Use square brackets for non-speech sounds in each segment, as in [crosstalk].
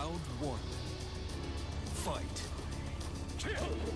Round one. Fight. KO.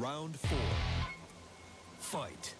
Round four. Fight.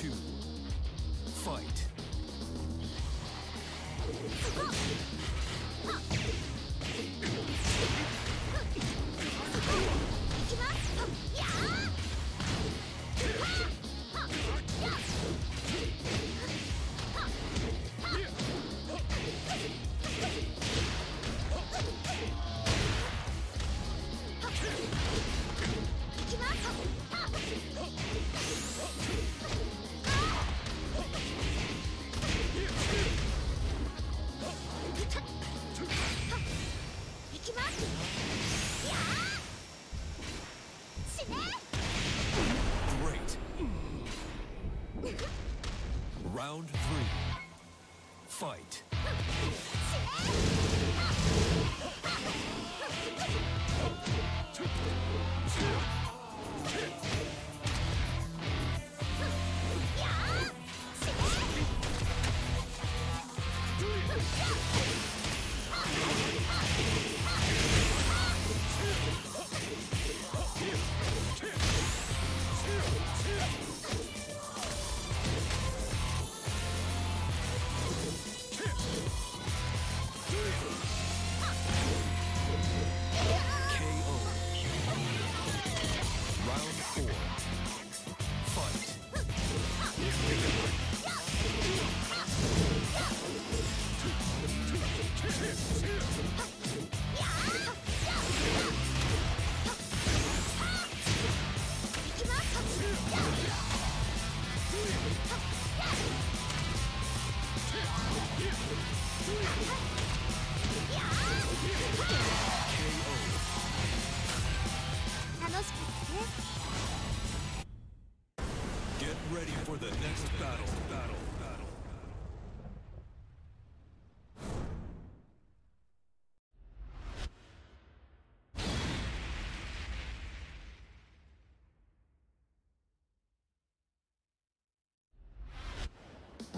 Two. Fight.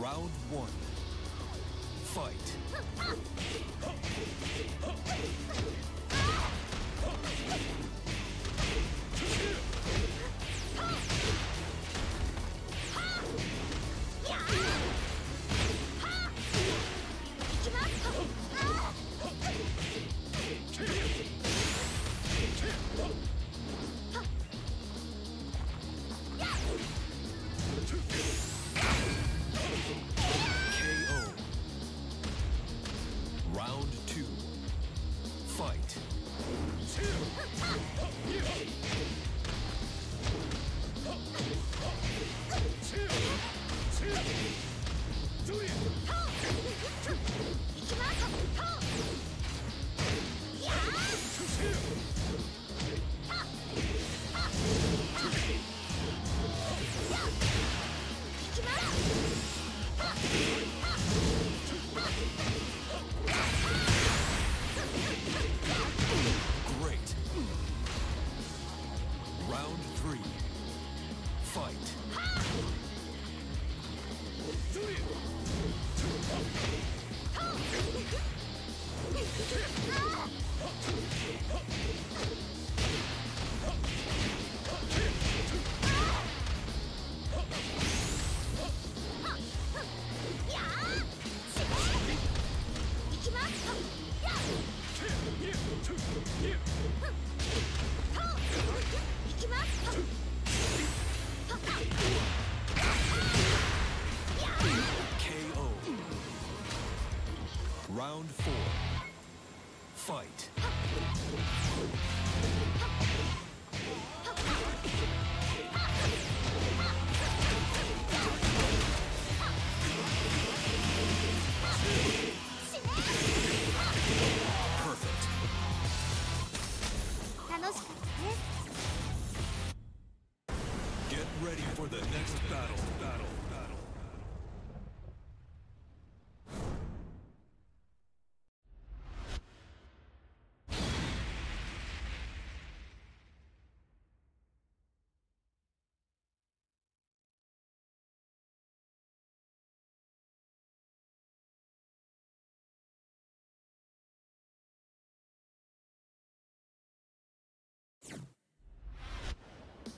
Round one. Fight. [laughs]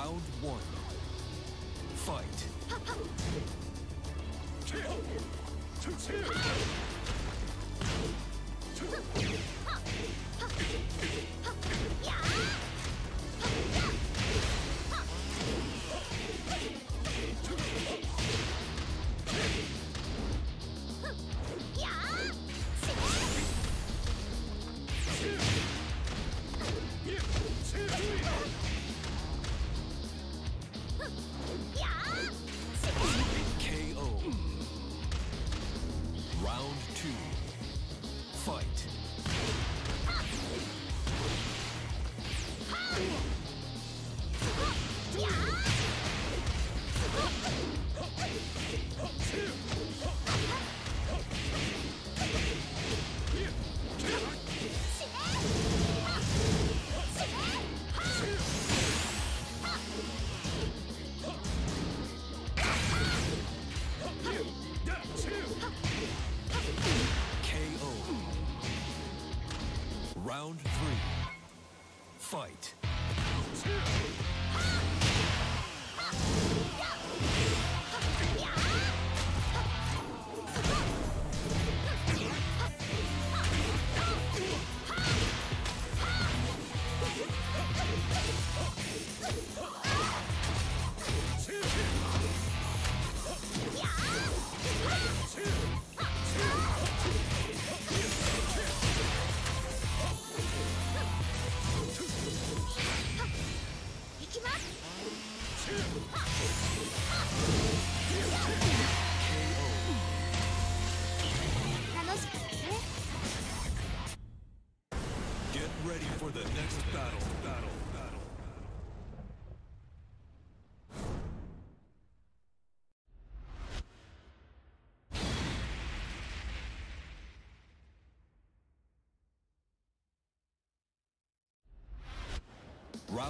Round one. Fight. [laughs]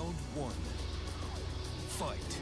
Round one. Fight.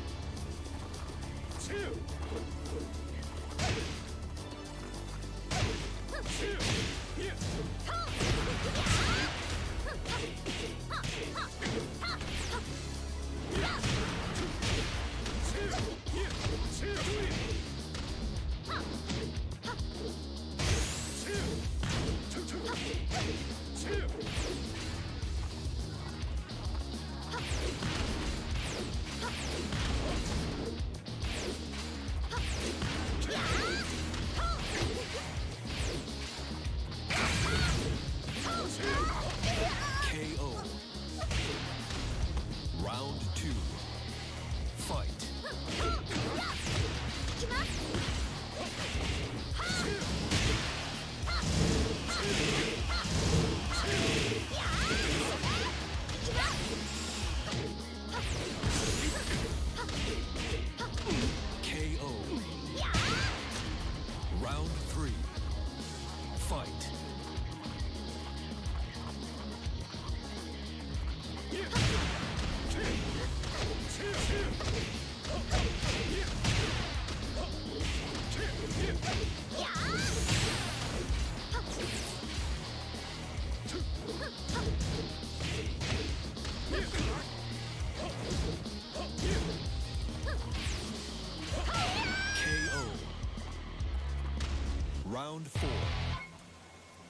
Round four.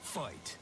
Fight.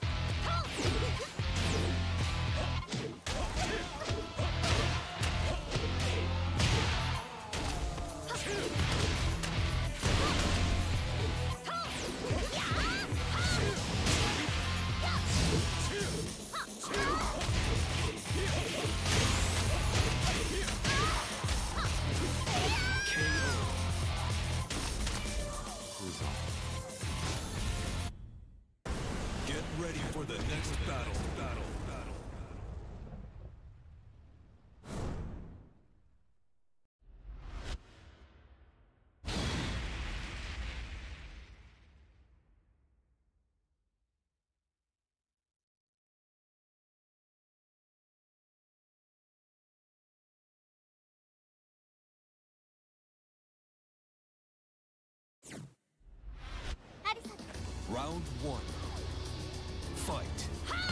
Round one. Fight.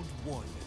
Round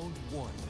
Round one.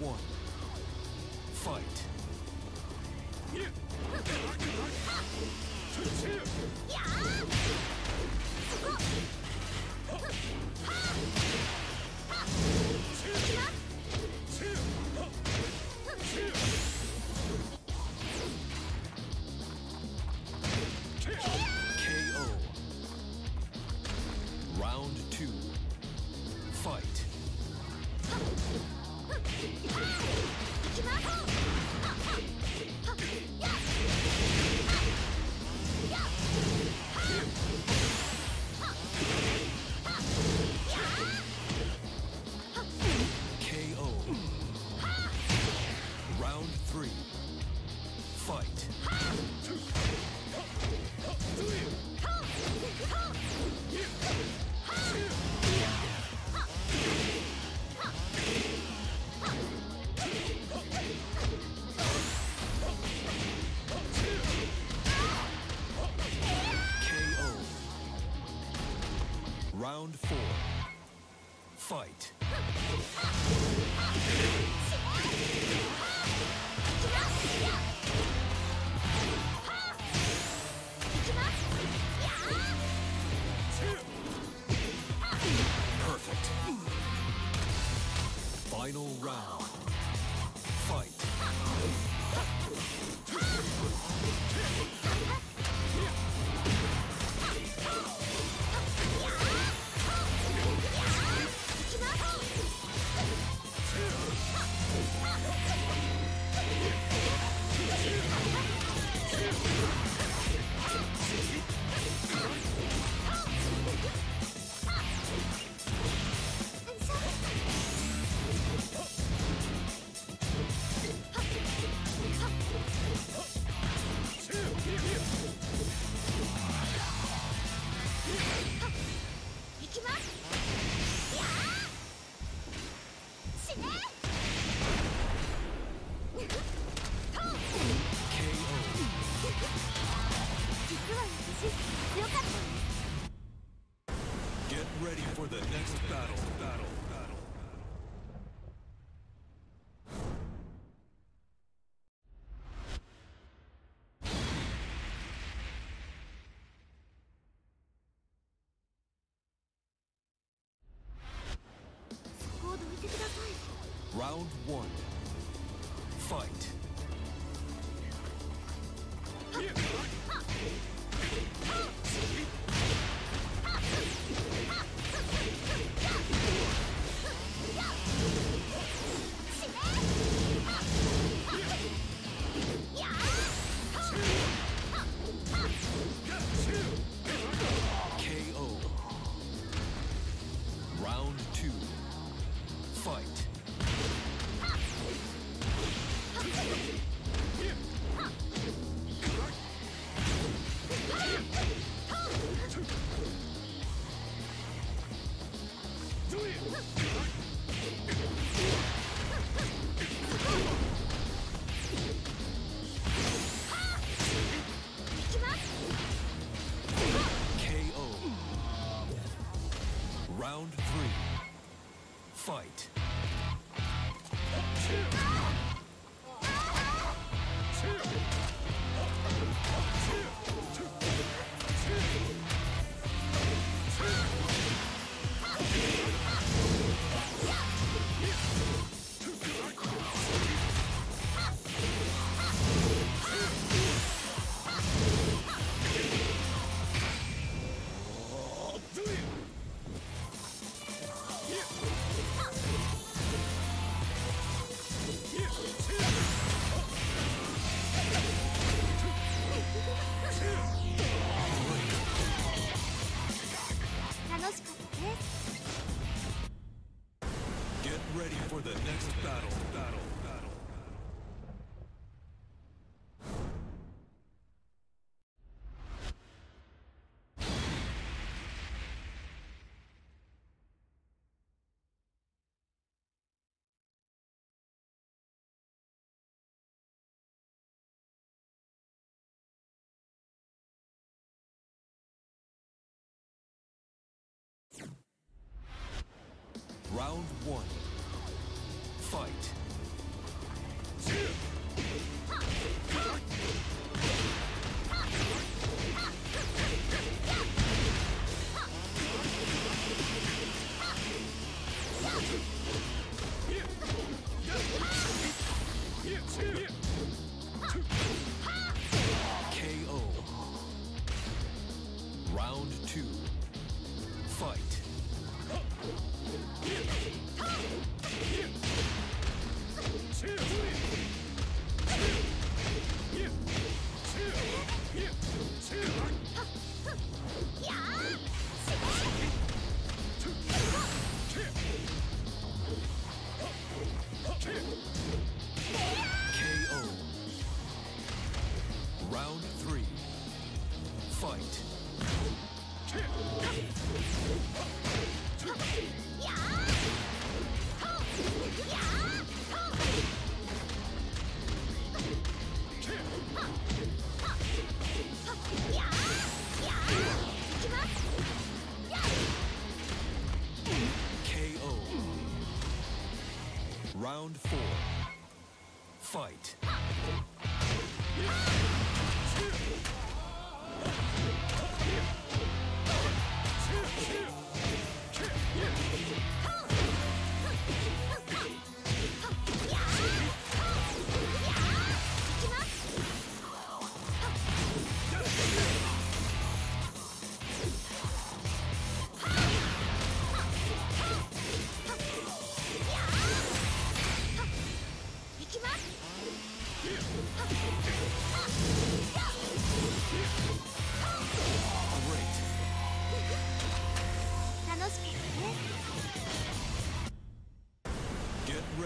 one. Round one. Fight. Round one. Fight.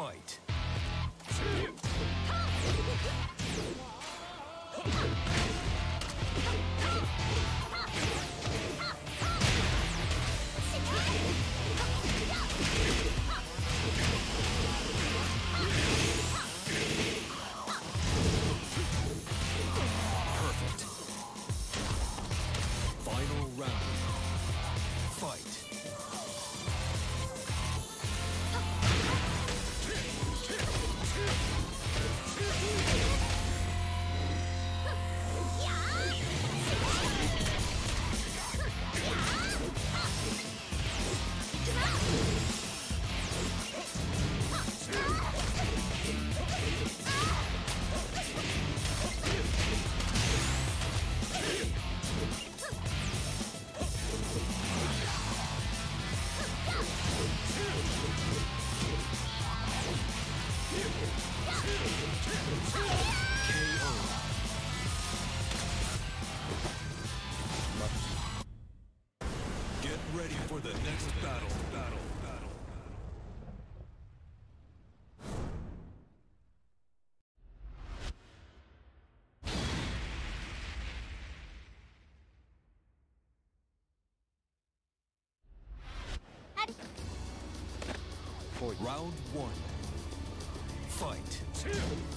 fight. Fight.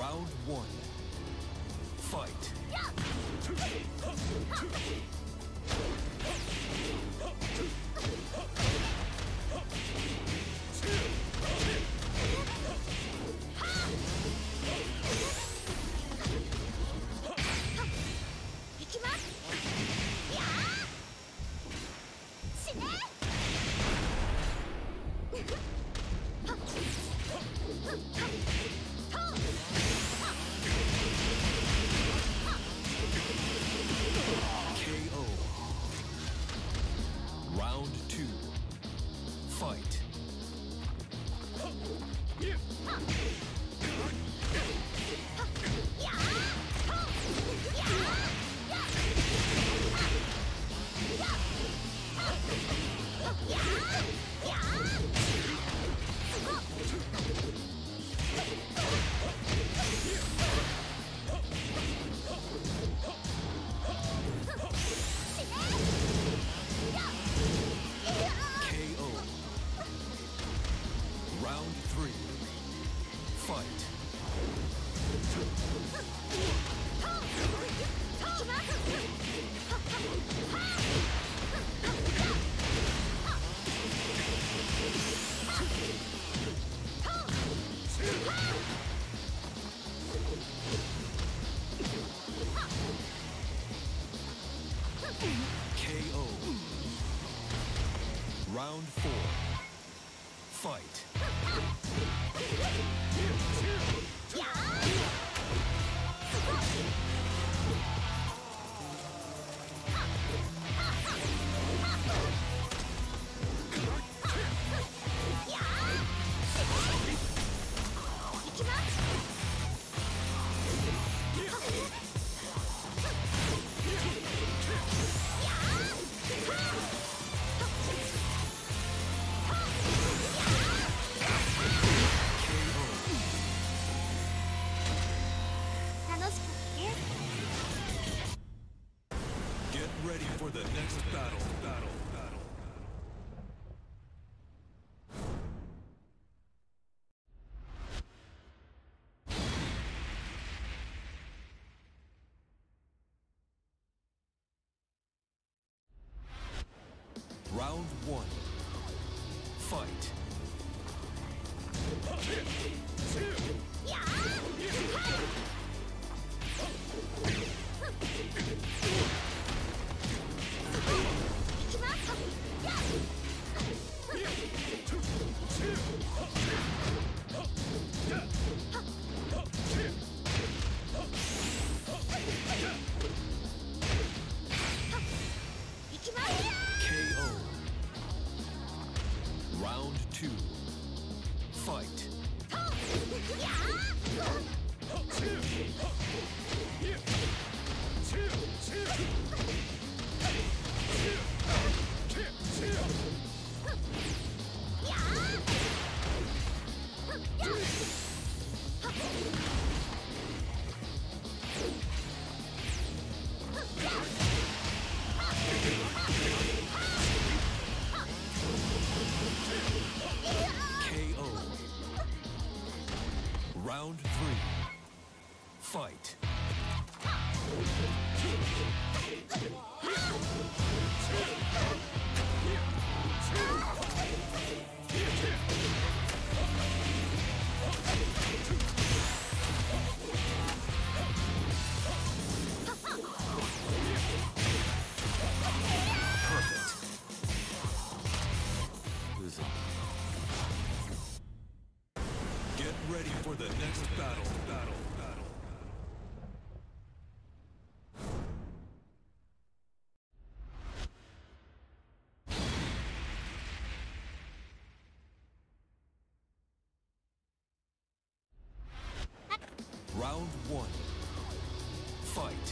Round one. Fight. One. Fight. Round one. Fight.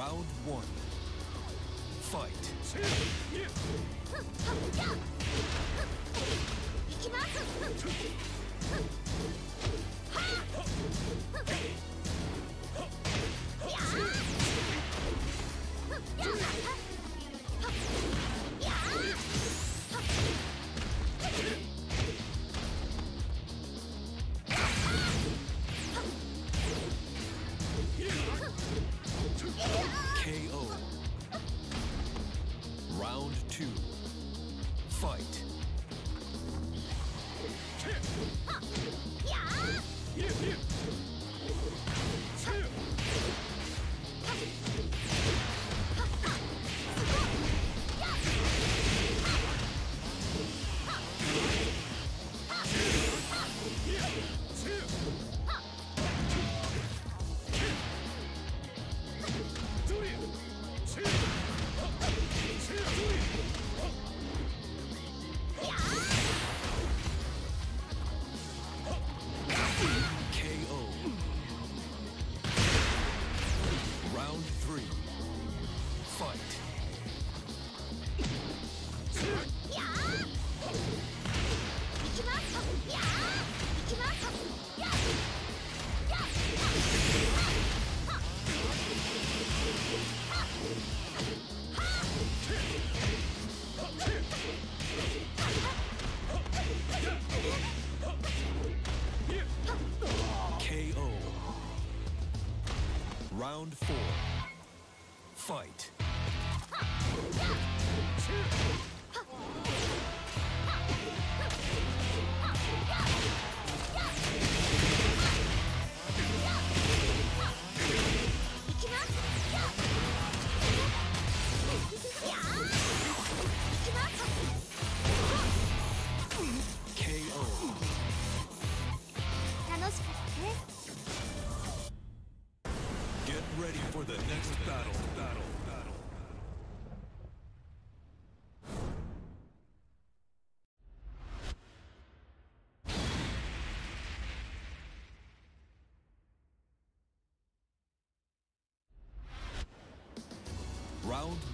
Round one. Fight.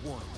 One.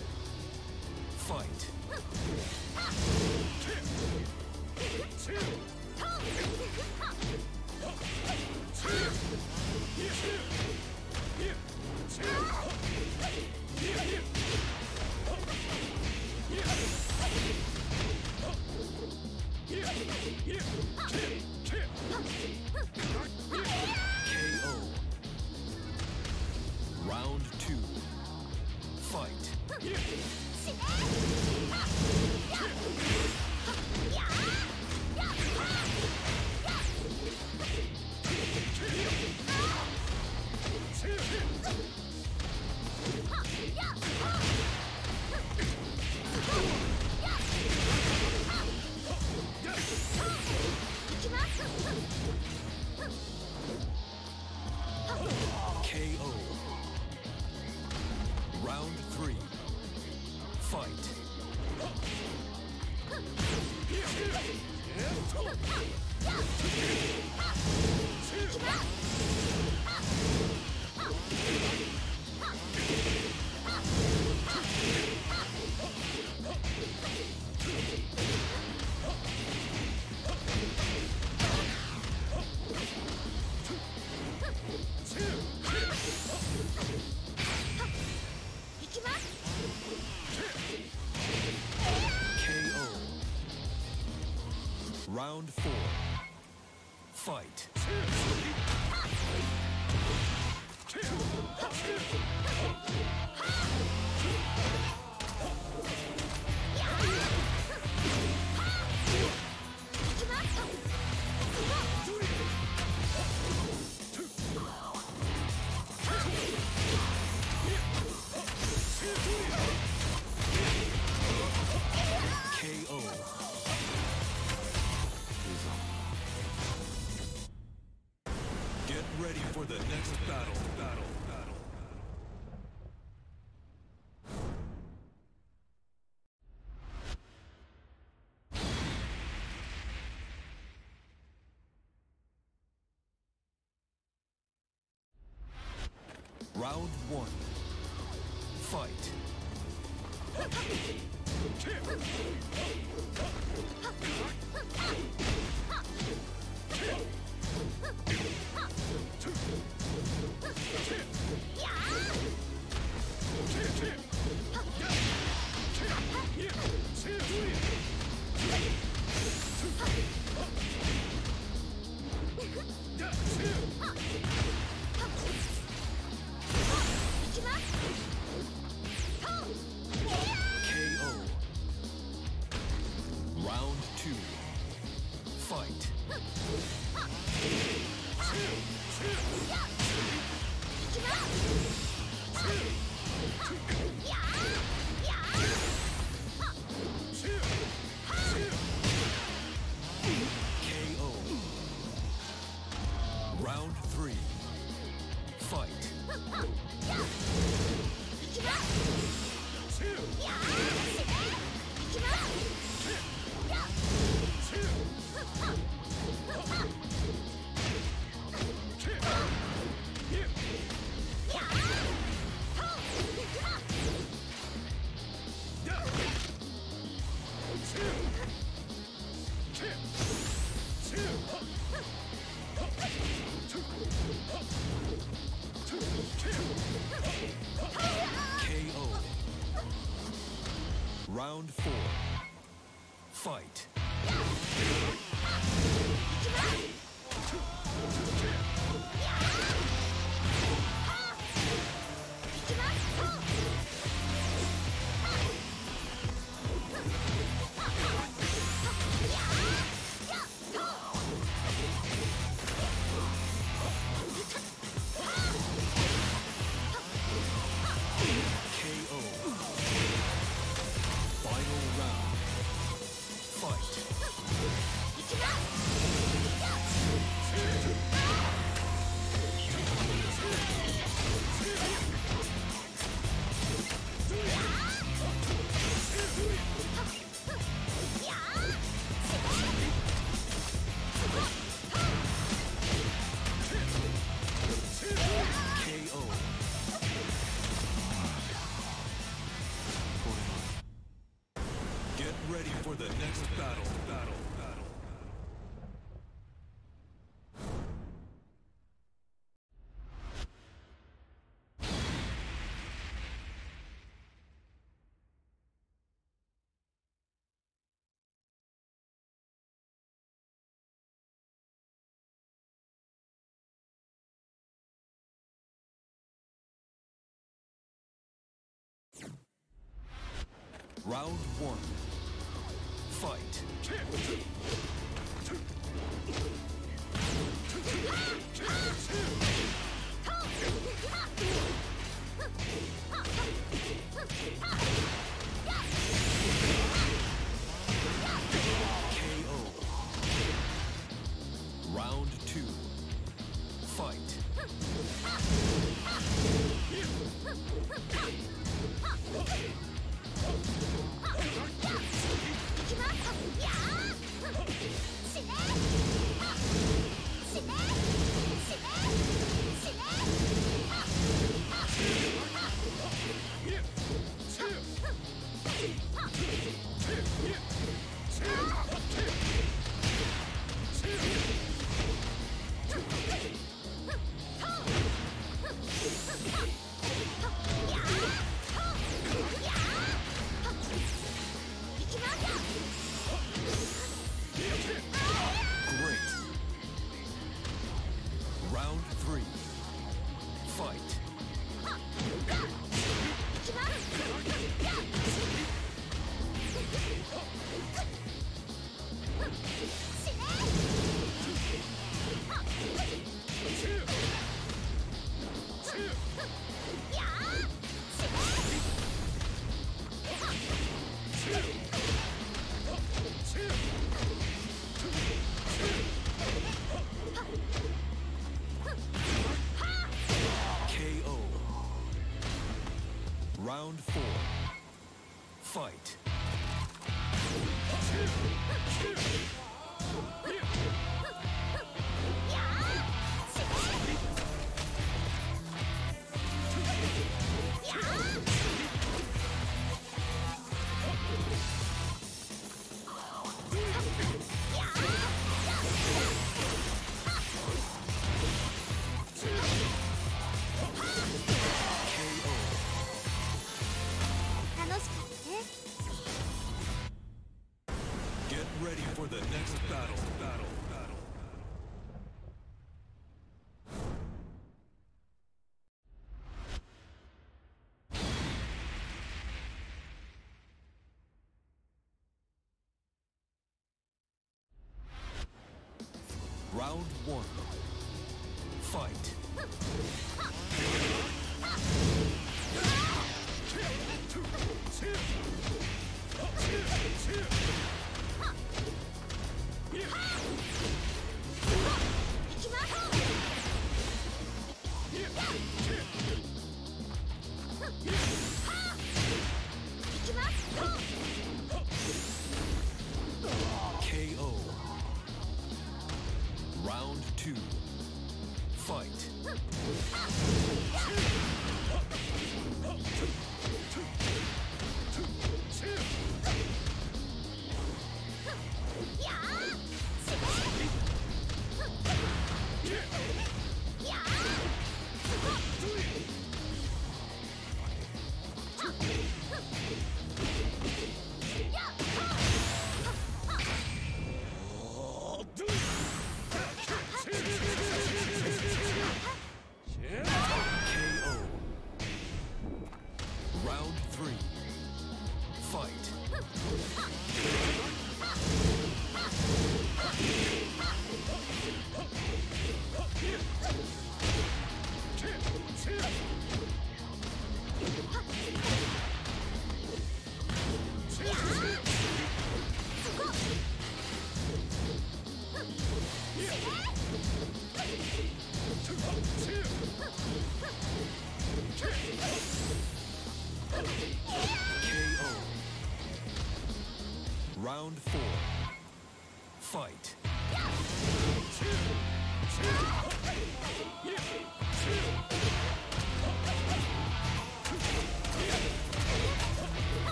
Round one. Fight. Round one. Fight. Fight. Round one. Fight.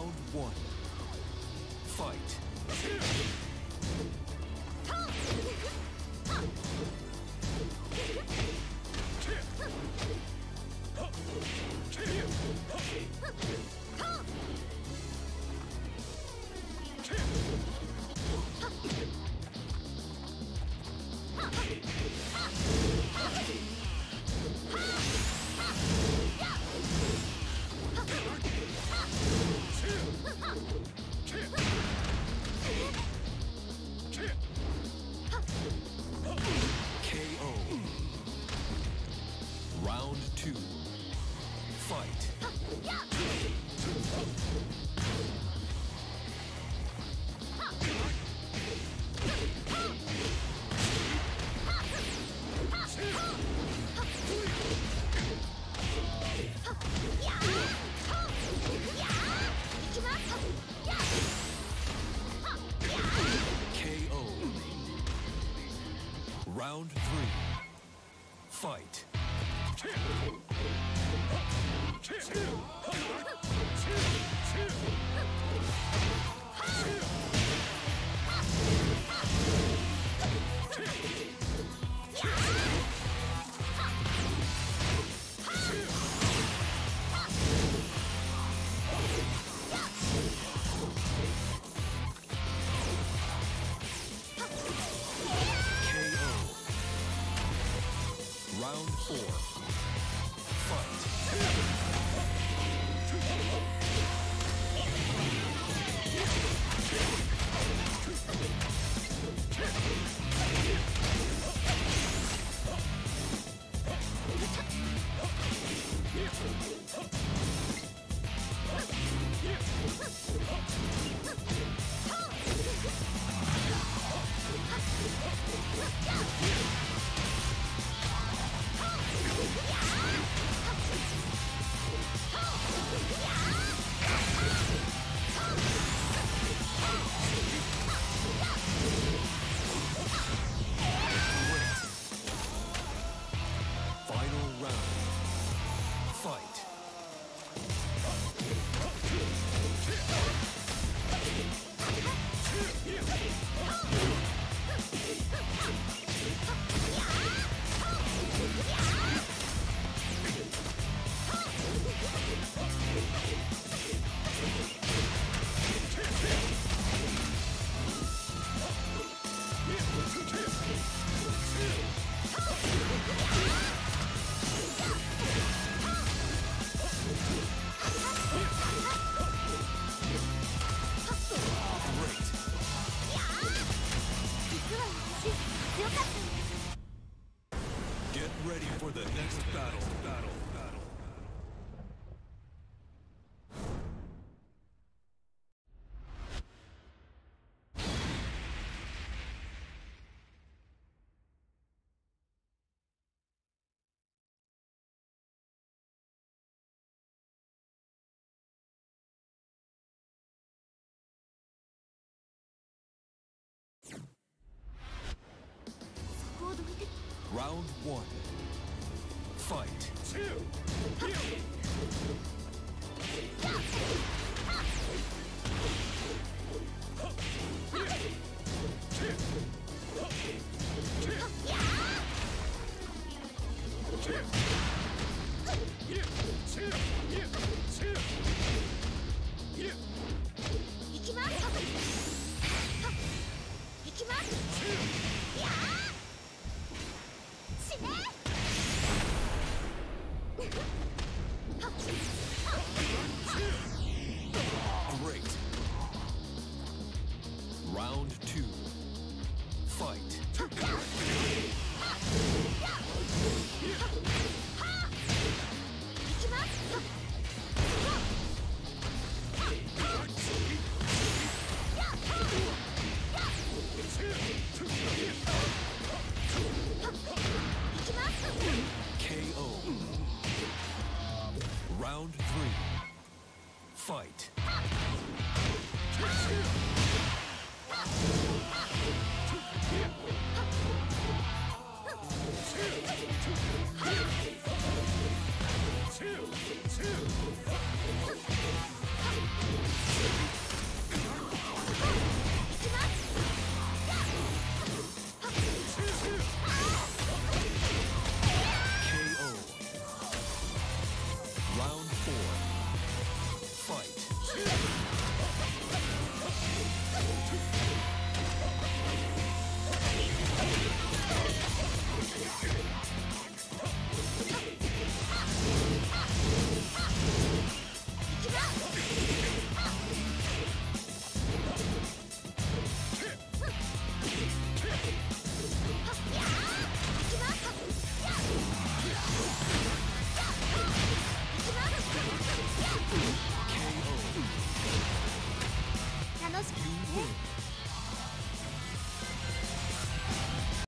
Round one. Fight. Round four. Fight.